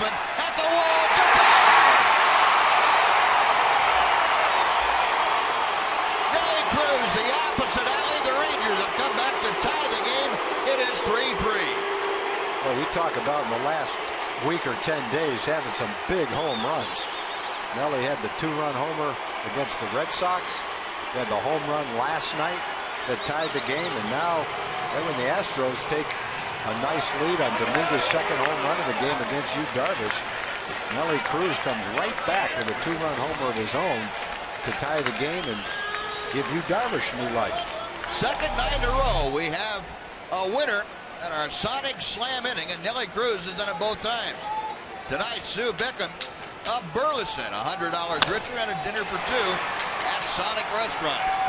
Guzman at the wall. Goodbye! Nelly Cruz, the opposite alley. The Rangers have come back to tie the game. It is 3-3. Well, we talk about in the last week or 10 days having some big home runs. Nelly had the two-run homer against the Red Sox. He had the home run last night that tied the game, and now they when the Astros take a nice lead on Dominguez's second home run of the game against Yu Darvish, Nelly Cruz comes right back with a two-run homer of his own to tie the game and give Yu Darvish new life. Second night in a row, we have a winner at our Sonic Slam inning, and Nelly Cruz has done it both times. Tonight, Sue Beckham of Burleson, $100 richer and a dinner for two at Sonic Restaurant.